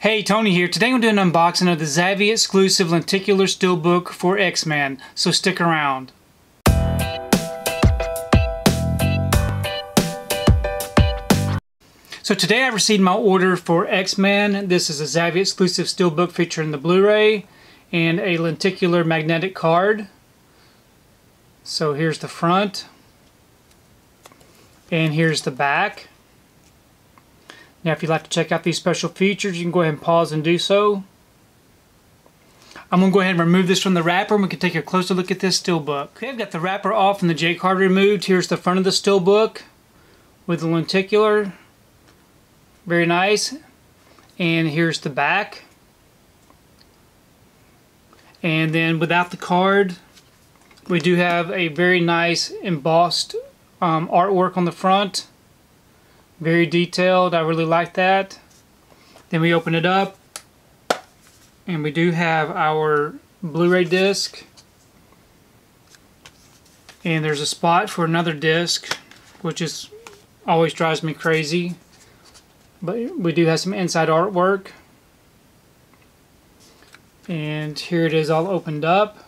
Hey, Tony here. Today I'm doing an unboxing of the Zavvi exclusive lenticular steelbook for X-Men, so stick around. So today I received my order for X-Men. This is a Zavvi exclusive steelbook featuring the Blu-ray and a lenticular magnetic card. So here's the front. And here's the back. Now if you'd like to check out these special features, you can go ahead and pause and do so. I'm going to go ahead and remove this from the wrapper and we can take a closer look at this steelbook. Okay, I've got the wrapper off and the J card removed. Here's the front of the steelbook with the lenticular. Very nice. And here's the back. And then without the card, we do have a very nice embossed um, artwork on the front. Very detailed. I really like that. Then we open it up and we do have our Blu-ray disc. And there's a spot for another disc, which is always drives me crazy. But we do have some inside artwork. And here it is all opened up.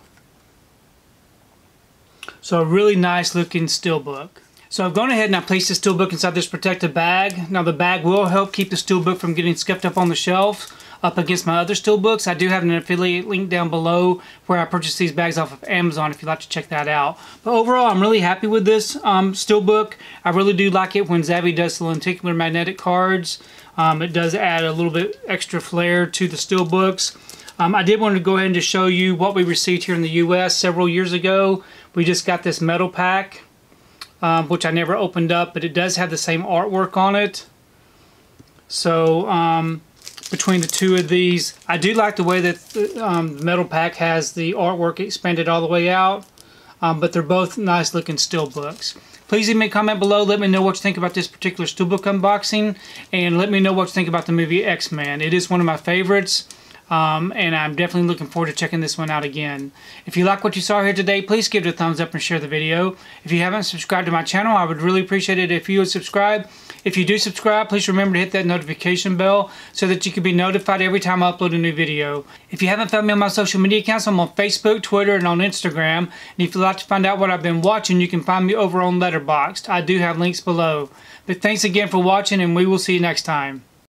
So a really nice looking steelbook. So I've gone ahead and I placed the steelbook inside this protective bag. Now the bag will help keep the steelbook from getting scuffed up on the shelf up against my other steelbooks. I do have an affiliate link down below where I purchased these bags off of Amazon if you'd like to check that out. But overall, I'm really happy with this um, steelbook. I really do like it when Zavvi does the lenticular magnetic cards. Um, it does add a little bit extra flair to the steelbooks. Um, I did want to go ahead and just show you what we received here in the U.S. several years ago. We just got this metal pack um, which I never opened up, but it does have the same artwork on it. So um, between the two of these, I do like the way that the um, metal pack has the artwork expanded all the way out, um, but they're both nice looking steel books. Please leave me a comment below. Let me know what you think about this particular steelbook unboxing, and let me know what you think about the movie X-Men. It is one of my favorites. Um, and I'm definitely looking forward to checking this one out again. If you like what you saw here today, please give it a thumbs up and share the video. If you haven't subscribed to my channel, I would really appreciate it if you would subscribe. If you do subscribe, please remember to hit that notification bell so that you can be notified every time I upload a new video. If you haven't found me on my social media accounts, I'm on Facebook, Twitter, and on Instagram. And if you'd like to find out what I've been watching, you can find me over on Letterboxd. I do have links below. But thanks again for watching, and we will see you next time.